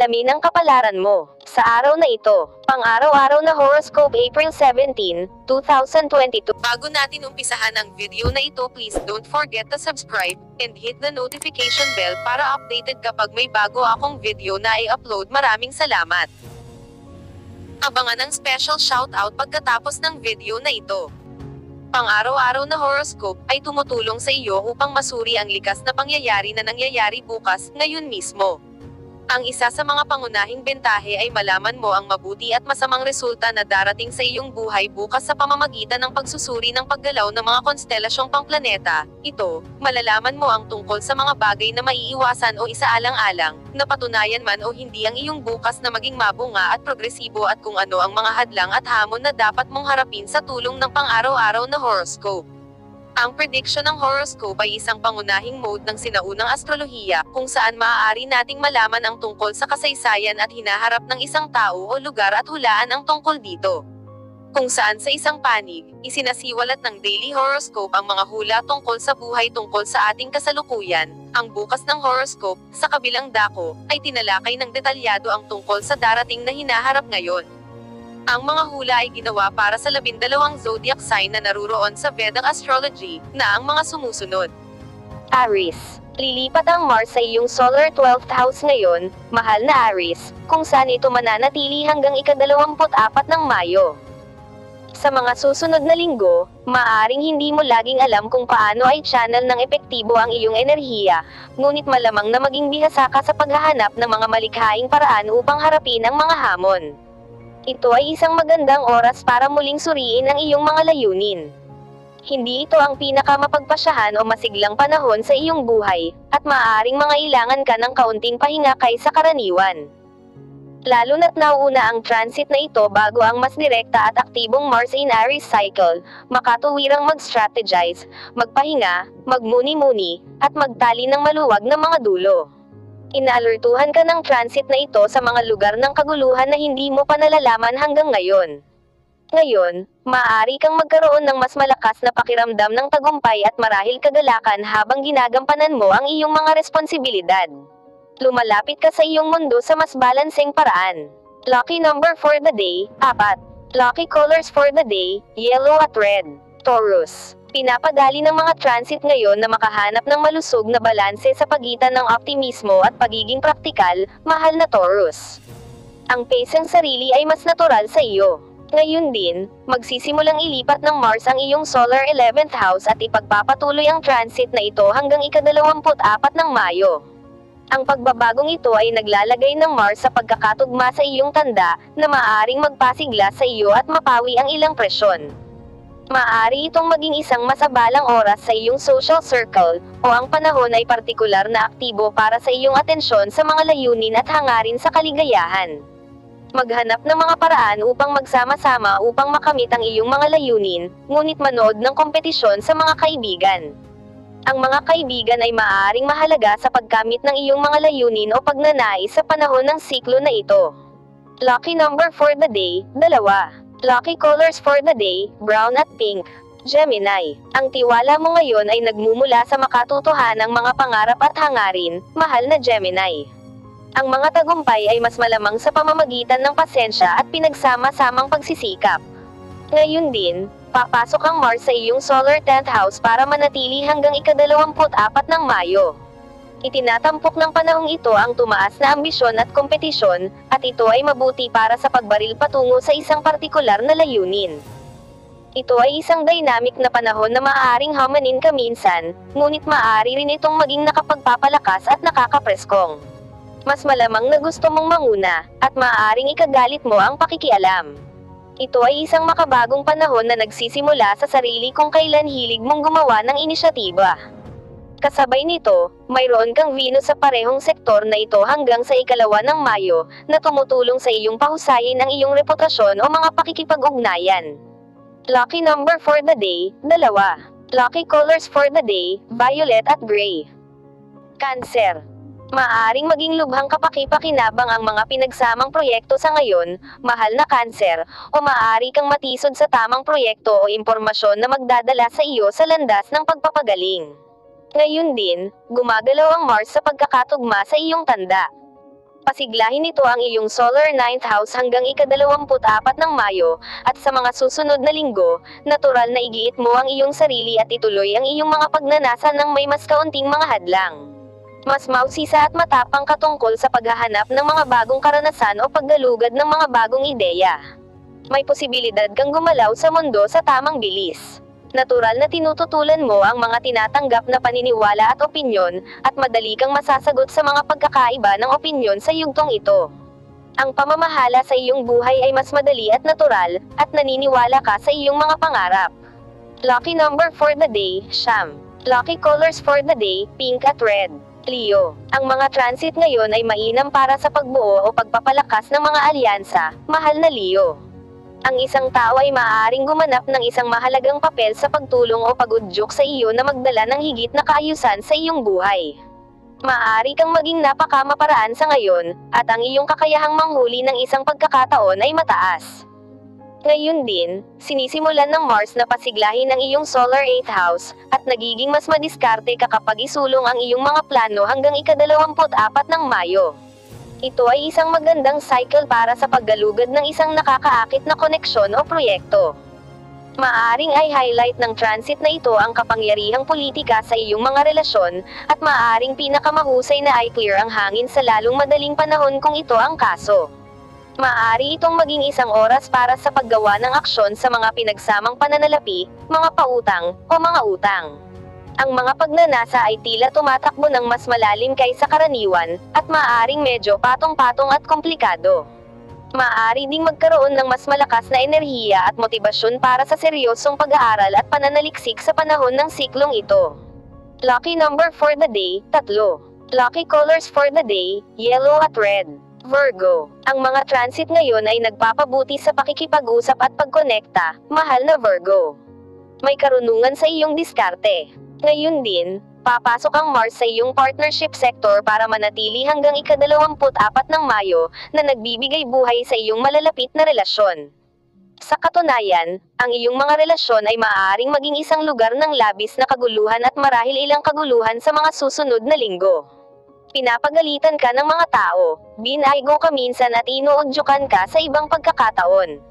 Alamin ang kapalaran mo. Sa araw na ito, pang-araw-araw na horoscope April 17, 2022. Bago natin umpisahan ang video na ito please don't forget to subscribe, and hit the notification bell para updated kapag may bago akong video na i-upload maraming salamat. Abangan ang special shoutout pagkatapos ng video na ito. Pang-araw-araw na horoscope ay tumutulong sa iyo upang masuri ang likas na pangyayari na nangyayari bukas, ngayon mismo. Ang isa sa mga pangunahing bentahe ay malaman mo ang mabuti at masamang resulta na darating sa iyong buhay bukas sa pamamagitan ng pagsusuri ng paggalaw ng mga konstelasyong pangplaneta. Ito, malalaman mo ang tungkol sa mga bagay na maiiwasan o isaalang-alang, napatunayan man o hindi ang iyong bukas na maging mabunga at progresibo at kung ano ang mga hadlang at hamon na dapat mong harapin sa tulong ng pang-araw-araw na horoscope. Ang prediction ng horoscope ay isang pangunahing mode ng sinaunang astrolohiya, kung saan maaari nating malaman ang tungkol sa kasaysayan at hinaharap ng isang tao o lugar at hulaan ang tungkol dito. Kung saan sa isang panig, isinasiwalat ng daily horoscope ang mga hula tungkol sa buhay tungkol sa ating kasalukuyan. Ang bukas ng horoscope, sa kabilang dako, ay tinalakay ng detalyado ang tungkol sa darating na hinaharap ngayon. Ang mga hula ay ginawa para sa labindalawang zodiac sign na naruroon sa Vedic astrology, na ang mga sumusunod. Aries. Lilipat ang Mars sa iyong solar 12th house ngayon, mahal na Aries, kung saan ito mananatili hanggang ika-24 ng Mayo. Sa mga susunod na linggo, maaring hindi mo laging alam kung paano ay channel ng epektibo ang iyong enerhiya, ngunit malamang na maging bihasa ka sa paghahanap ng mga malikhaing paraan upang harapin ang mga hamon. Ito ay isang magandang oras para muling suriin ang iyong mga layunin. Hindi ito ang pinakamapagpasyahan o masiglang panahon sa iyong buhay, at maaaring mangailangan ka ng kaunting pahinga kaysa karaniwan. Lalo na't nauuna ang transit na ito bago ang mas direkta at aktibong Mars in Aries cycle, makatuwirang mag-strategize, magpahinga, magmuni-muni, at magtali ng maluwag na mga dulo. Inaalertuhan ka ng transit na ito sa mga lugar ng kaguluhan na hindi mo pa nalalaman hanggang ngayon. Ngayon, maaari kang magkaroon ng mas malakas na pakiramdam ng tagumpay at marahil kagalakan habang ginagampanan mo ang iyong mga responsibilidad. Lumalapit ka sa iyong mundo sa mas balanseng paraan. Lucky number for the day, 4. Lucky colors for the day, yellow at red. Taurus. Pinapadali ng mga transit ngayon na makahanap ng malusog na balanse sa pagitan ng optimismo at pagiging praktikal, mahal na Taurus. Ang pace ng sarili ay mas natural sa iyo. Ngayon din, magsisimulang ilipat ng Mars ang iyong solar 11th house at ipagpapatuloy ang transit na ito hanggang ika-24 ng Mayo. Ang pagbabagong ito ay naglalagay ng Mars sa pagkakatugma sa iyong tanda, na maaaring magpasigla sa iyo at mapawi ang ilang presyon. Maaari itong maging isang masabalang oras sa iyong social circle, o ang panahon ay partikular na aktibo para sa iyong atensyon sa mga layunin at hangarin sa kaligayahan. Maghanap ng mga paraan upang magsama-sama upang makamit ang iyong mga layunin, ngunit manood ng kompetisyon sa mga kaibigan. Ang mga kaibigan ay maaaring mahalaga sa pagkamit ng iyong mga layunin o pagnanais sa panahon ng siklo na ito. Lucky number for the day, dalawa. Lucky colors for the day, brown at pink. Gemini, ang tiwala mo ngayon ay nagmumula sa makatotohanang mga pangarap at hangarin, mahal na Gemini. Ang mga tagumpay ay mas malamang sa pamamagitan ng pasensya at pinagsama-samang pagsisikap. Ngayon din, papasok ang Mars sa iyong solar 10th house para manatili hanggang ika-24 ng Mayo. Itinatampok ng panahong ito ang tumaas na ambisyon at kompetisyon, at ito ay mabuti para sa pagbaril patungo sa isang partikular na layunin. Ito ay isang dynamic na panahon na maaaring hamanin ka minsan, ngunit maaari rin itong maging nakapagpapalakas at nakakapreskong mas malamang na gusto mong manguna, at maaaring ikagalit mo ang pakikialam. Ito ay isang makabagong panahon na nagsisimula sa sarili kung kailan hilig mong gumawa ng inisyatiba. Kasabay nito, mayroon kang Venus sa parehong sektor na ito hanggang sa ikalawa ng Mayo, na tumutulong sa iyong pahusayin ang iyong reputasyon o mga pakikipag-ugnayan. Lucky number for the day, dalawa. Lucky colors for the day, violet at gray. Cancer. Maaring maging lubhang kapaki-pakinabang ang mga pinagsamang proyekto sa ngayon, mahal na kanser, o maaari kang matisod sa tamang proyekto o impormasyon na magdadala sa iyo sa landas ng pagpapagaling. Ngayon din, gumagalaw ang Mars sa pagkakatugma sa iyong tanda. Pasiglahin nito ang iyong solar 9th house hanggang ika-24 ng Mayo, at sa mga susunod na linggo, natural na igiit mo ang iyong sarili at ituloy ang iyong mga pagnanasa ng may mas kaunting mga hadlang. Mas mausisa at matapang ka tungkol sa paghahanap ng mga bagong karanasan o paggalugad ng mga bagong ideya. May posibilidad kang gumalaw sa mundo sa tamang bilis. Natural na tinututulan mo ang mga tinatanggap na paniniwala at opinyon, at madali kang masasagot sa mga pagkakaiba ng opinyon sa yugtong ito. Ang pamamahala sa iyong buhay ay mas madali at natural, at naniniwala ka sa iyong mga pangarap. Lucky number for the day, Sham. Lucky colors for the day, pink at red. Leo, ang mga transit ngayon ay mainam para sa pagbuo o pagpapalakas ng mga alyansa, mahal na Leo. Ang isang tao ay maaaring gumanap ng isang mahalagang papel sa pagtulong o pagudyok sa iyo na magdala ng higit na kaayusan sa iyong buhay. Maaari kang maging napakamaparaan sa ngayon, at ang iyong kakayahang manghuli ng isang pagkakataon ay mataas. Ngayon din, sinisimulan ng Mars na pasiglahin ang iyong solar 8th house, at nagiging mas madiskarte ka kapag isulong ang iyong mga plano hanggang ika-24 ng Mayo. Ito ay isang magandang cycle para sa paggalugad ng isang nakakaakit na koneksyon o proyekto. Maaring ay highlight ng transit na ito ang kapangyarihang politika sa iyong mga relasyon, at maaring pinakamahusay na ay clear ang hangin sa lalong madaling panahon kung ito ang kaso. Maaari itong maging isang oras para sa paggawa ng aksyon sa mga pinagsamang pananalapi, mga pautang, o mga utang. Ang mga pagnanasa ay tila tumatakbo ng mas malalim kaysa karaniwan, at maaaring medyo patong-patong at komplikado. Maaari ding magkaroon ng mas malakas na enerhiya at motibasyon para sa seryosong pag-aaral at pananaliksik sa panahon ng siklong ito. Lucky number for the day, tatlo. Lucky colors for the day, yellow at red. Virgo. Ang mga transit ngayon ay nagpapabuti sa pakikipag-usap at pagkonekta, mahal na Virgo. May karunungan sa iyong diskarte. Ngayon din, papasok ang Mars sa iyong partnership sector para manatili hanggang ika-24 ng Mayo, na nagbibigay buhay sa iyong malalapit na relasyon. Sa katunayan, ang iyong mga relasyon ay maaaring maging isang lugar ng labis na kaguluhan at marahil ilang kaguluhan sa mga susunod na linggo. Pinapagalitan ka ng mga tao, binaygo ka minsan at inuudyukan ka sa ibang pagkakataon.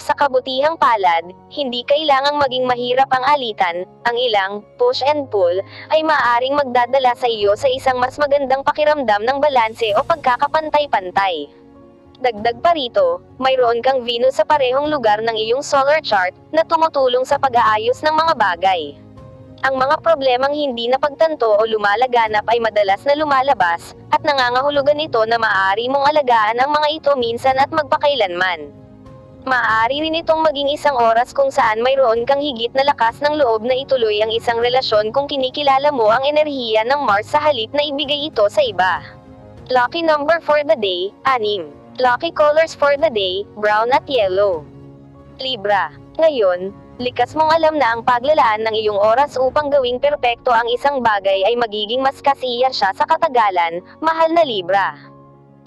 Sa kabutihang palad, hindi kailangang maging mahirap ang alitan, ang ilang push and pull ay maaaring magdadala sa iyo sa isang mas magandang pakiramdam ng balanse o pagkakapantay-pantay. Dagdag pa rito, mayroon kang Venus sa parehong lugar ng iyong solar chart na tumutulong sa pag-aayos ng mga bagay. Ang mga problemang hindi napagtanto o lumalaganap ay madalas na lumalabas, at nangangahulugan ito na maaari mong alagaan ang mga ito minsan at magpakailanman. Maaari rin itong maging isang oras kung saan mayroon kang higit na lakas ng loob na ituloy ang isang relasyon kung kinikilala mo ang enerhiya ng Mars sa halip na ibigay ito sa iba. Lucky number for the day, 6. Lucky colors for the day, brown at yellow. Libra. Ngayon, likas mong alam na ang paglalaan ng iyong oras upang gawing perpekto ang isang bagay ay magiging mas kasiya siya sa katagalan, mahal na Libra.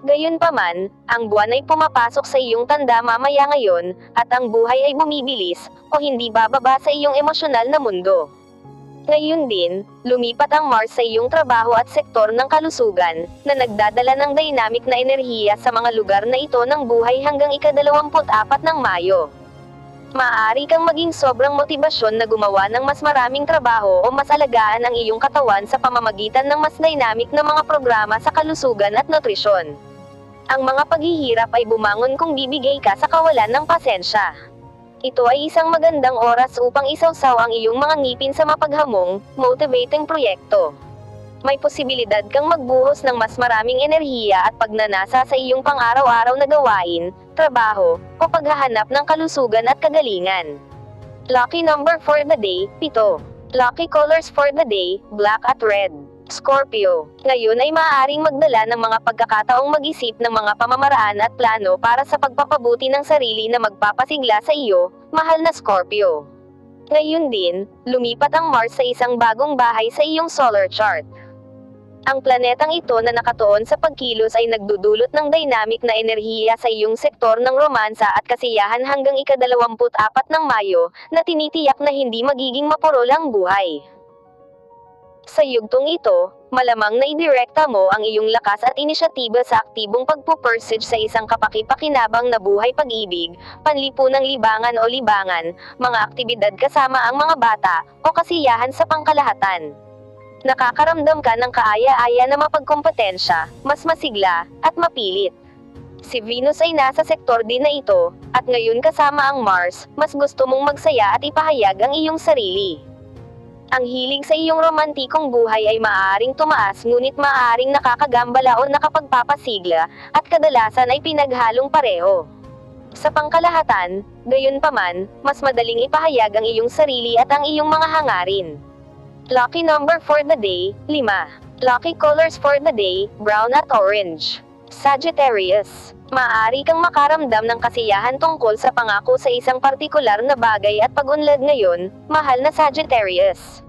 Gayunpaman, ang buwan ay pumapasok sa iyong tanda mamaya ngayon, at ang buhay ay bumibilis, o hindi bababa sa iyong emosyonal na mundo. Ngayon din, lumipat ang Mars sa iyong trabaho at sektor ng kalusugan, na nagdadala ng dynamic na enerhiya sa mga lugar na ito ng buhay hanggang ika-24 ng Mayo. Maaari kang maging sobrang motibasyon na gumawa ng mas maraming trabaho o mas alagaan ang iyong katawan sa pamamagitan ng mas dynamic na mga programa sa kalusugan at nutrisyon. Ang mga paghihirap ay bumangon kung bibigay ka sa kawalan ng pasensya. Ito ay isang magandang oras upang isawsaw ang iyong mga ngipin sa mapaghamong, motivating proyekto. May posibilidad kang magbuhos ng mas maraming enerhiya at pagnanasa sa iyong pang-araw-araw na gawain, trabaho, o paghahanap ng kalusugan at kagalingan. Lucky number for the day, 7. Lucky colors for the day, black at red. Scorpio. Ngayon ay maaaring magdala ng mga pagkakataong mag-isip ng mga pamamaraan at plano para sa pagpapabuti ng sarili na magpapasigla sa iyo, mahal na Scorpio. Ngayon din, lumipat ang Mars sa isang bagong bahay sa iyong solar chart. Ang planetang ito na nakatuon sa pagkilos ay nagdudulot ng dynamic na enerhiya sa iyong sektor ng romansa at kasiyahan hanggang ika-24 ng Mayo, na tinitiyak na hindi magiging mapurol ang buhay. Sa yugtong ito, malamang na idirekta mo ang iyong lakas at inisyatiba sa aktibong pagpupursige sa isang kapaki-pakinabang na buhay pag-ibig, panlipunang libangan o libangan, mga aktibidad kasama ang mga bata, o kasiyahan sa pangkalahatan. Nakakaramdam ka ng kaaya-aya na mapagkompetensya, mas masigla, at mapilit. Si Venus ay nasa sektor din na ito, at ngayon kasama ang Mars, mas gusto mong magsaya at ipahayag ang iyong sarili. Ang hilig sa iyong romantikong buhay ay maaaring tumaas ngunit maaaring nakakagambala o nakapagpapasigla, at kadalasan ay pinaghalong pareho. Sa pangkalahatan, gayon paman, mas madaling ipahayag ang iyong sarili at ang iyong mga hangarin. Lucky number for the day, 5. Lucky colors for the day, brown at orange. Sagittarius. Maaari kang makaramdam ng kasiyahan tungkol sa pangako sa isang partikular na bagay at pag-unlad ngayon, mahal na Sagittarius.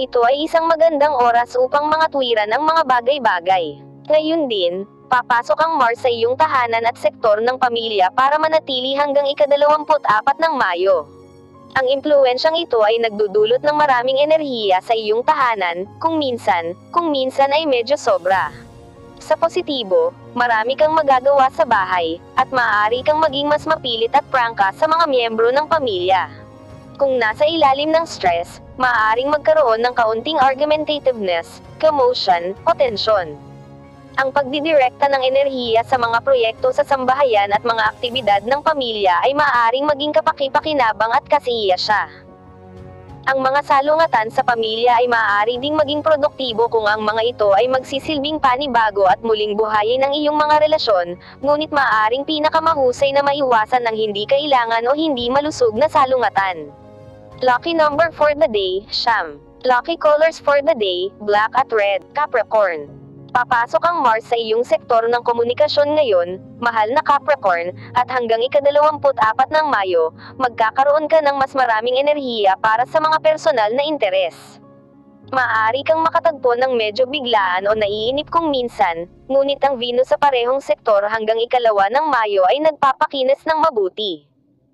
Ito ay isang magandang oras upang mga tuwiran ang mga bagay-bagay. Ngayon din, papasok ang Mars sa iyong tahanan at sektor ng pamilya para manatili hanggang ikadalawamput-apat ng Mayo. Ang impluensyang ito ay nagdudulot ng maraming enerhiya sa iyong tahanan, kung minsan, kung minsan ay medyo sobra. Sa positibo, marami kang magagawa sa bahay, at maaari kang maging mas mapilit at prangka sa mga miyembro ng pamilya. Kung nasa ilalim ng stress, maaaring magkaroon ng kaunting argumentativeness, commotion, o tensyon. Ang pagdidirekta ng enerhiya sa mga proyekto sa sambahayan at mga aktibidad ng pamilya ay maaaring maging kapaki-pakinabang at kasiya siya. Ang mga salungatan sa pamilya ay maaari ding maging produktibo kung ang mga ito ay magsisilbing panibago at muling buhayin ang iyong mga relasyon, ngunit maaaring pinakamahusay na maiwasan ng hindi kailangan o hindi malusog na salungatan. Lucky number for the day, Siyam. Lucky colors for the day, black at red, Capricorn. Papasok ang Mars sa iyong sektor ng komunikasyon ngayon, mahal na Capricorn, at hanggang ikadalawamput-apat ng Mayo, magkakaroon ka ng mas maraming enerhiya para sa mga personal na interes. Maaari kang makatagpo ng medyo biglaan o naiinip kung minsan, ngunit ang Venus sa parehong sektor hanggang ikalawa ng Mayo ay nagpapakinis ng mabuti.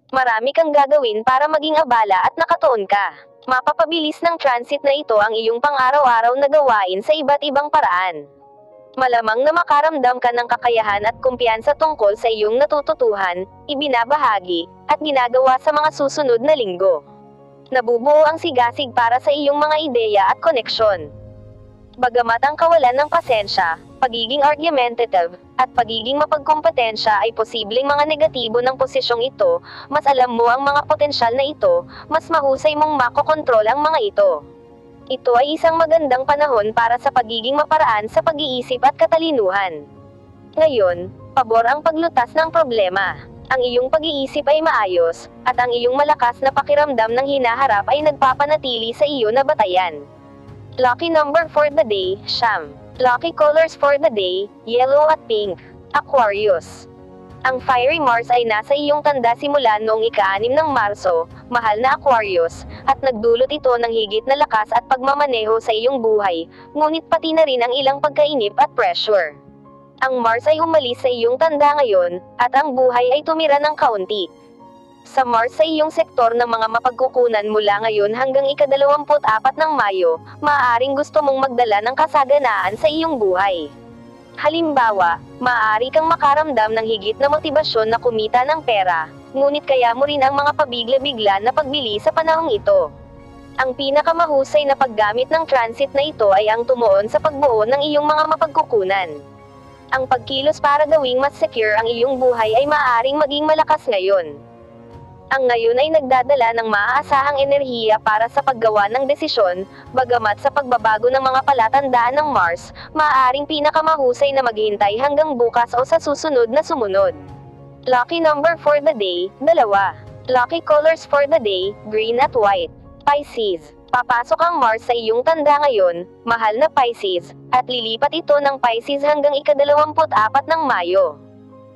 Marami kang gagawin para maging abala at nakatuon ka. Mapapabilis ng transit na ito ang iyong pang-araw-araw na gawain sa iba't ibang paraan. Malamang na makaramdam ka ng kakayahan at kumpiyansa tungkol sa iyong natututuhan, ibinabahagi, at ginagawa sa mga susunod na linggo. Nabubuo ang sigasig para sa iyong mga ideya at koneksyon. Bagamat ang kawalan ng pasensya, pagiging argumentative, at pagiging mapagkompetensya ay posibleng mga negatibo ng posisyong ito, mas alam mo ang mga potensyal na ito, mas mahusay mong makokontrol ang mga ito. Ito ay isang magandang panahon para sa pagiging maparaan sa pag-iisip at katalinuhan. Ngayon, pabor ang paglutas ng problema. Ang iyong pag-iisip ay maayos, at ang iyong malakas na pakiramdam ng hinaharap ay nagpapanatili sa iyo na batayan. Lucky number for the day, Siyam. Lucky colors for the day, yellow at pink. Aquarius. Ang fiery Mars ay nasa iyong tanda simula noong ika-6 ng Marso, mahal na Aquarius, at nagdulot ito ng higit na lakas at pagmamaneho sa iyong buhay, ngunit pati na rin ang ilang pagkainip at pressure. Ang Mars ay umalis sa iyong tanda ngayon, at ang buhay ay tumira ng kaunti. Sa Mars sa iyong sektor ng mga mapagkukunan mula ngayon hanggang ikadalawamput-apat ng Mayo, maaaring gusto mong magdala ng kasaganaan sa iyong buhay. Halimbawa, maaari kang makaramdam ng higit na motibasyon na kumita ng pera, ngunit kaya mo rin ang mga pabigla-bigla na pagbili sa panahong ito. Ang pinakamahusay na paggamit ng transit na ito ay ang tumuon sa pagbuo ng iyong mga mapagkukunan. Ang pagkilos para gawing mas secure ang iyong buhay ay maaaring maging malakas ngayon. Ang ngayon ay nagdadala ng maaasahang enerhiya para sa paggawa ng desisyon, bagamat sa pagbabago ng mga palatandaan ng Mars, maaaring pinakamahusay na maghintay hanggang bukas o sa susunod na sumunod. Lucky number for the day, dalawa. Lucky colors for the day, green at white. Pisces. Papasok ang Mars sa iyong tanda ngayon, mahal na Pisces, at lilipat ito ng Pisces hanggang ikadalawamput-apat ng Mayo.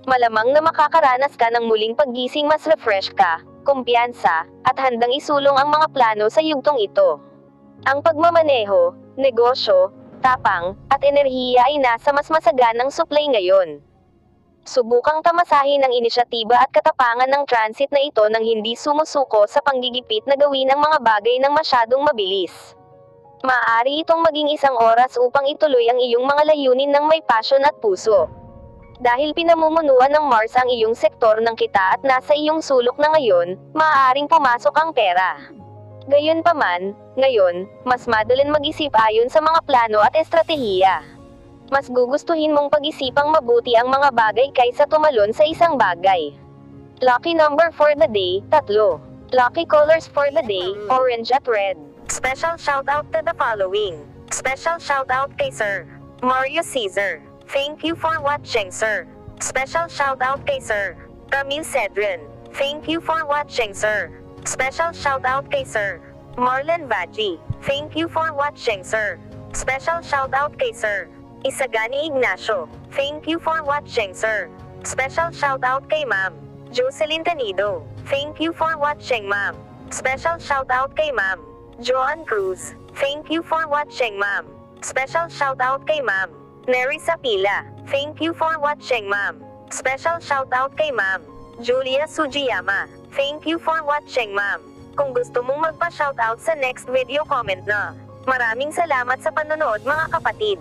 Malamang na makakaranas ka ng muling paggising mas refresh ka, kumpiyansa, at handang isulong ang mga plano sa yugtong ito. Ang pagmamaneho, negosyo, tapang, at enerhiya ay nasa mas masaganang supply ngayon. Subukang tamasahin ang inisyatiba at katapangan ng transit na ito nang hindi sumusuko sa panggigipit na gawin ang mga bagay ng masyadong mabilis. Maaari itong maging isang oras upang ituloy ang iyong mga layunin ng may passion at puso. Dahil pinamumunuan ng Mars ang iyong sektor ng kita at nasa iyong sulok na ngayon, maaaring pumasok ang pera. Gayunpaman, ngayon, mas madaling mag-isip ayon sa mga plano at estratehiya. Mas gugustuhin mong pag-isipang mabuti ang mga bagay kaysa tumalon sa isang bagay. Lucky number for the day, tatlo. Lucky colors for the day, orange at red. Special shout out to the following. Special shout out kay Sir Mario Caesar. Thank you for watching, sir. Special shout out kay Sir Camille Cedrin. Thank you for watching, sir. Special shout out kay Sir Marlon Vaji. Thank you for watching, sir. Special shout out kay Sir Isagani Ignacio. Thank you for watching, sir. Special shout out kay Ma'am Jocelyn Tanido. Thank you for watching, ma'am. Special shout out kay Ma'am Joan Cruz. Thank you for watching, ma'am. Special shout out kay Ma'am Neri Sapila. Thank you for watching, ma'am. Special shout out kay Ma'am Julia Sujiyama. Thank you for watching, ma'am. Kung gusto mong magpa-shoutout sa next video comment na. Maraming salamat sa panonood mga kapatid.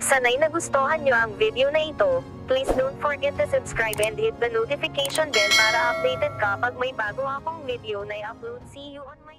Sanay nagustuhan nyo ang video na ito, please don't forget to subscribe and hit the notification bell para updated ka pag may bago akong video na i-upload. See you on my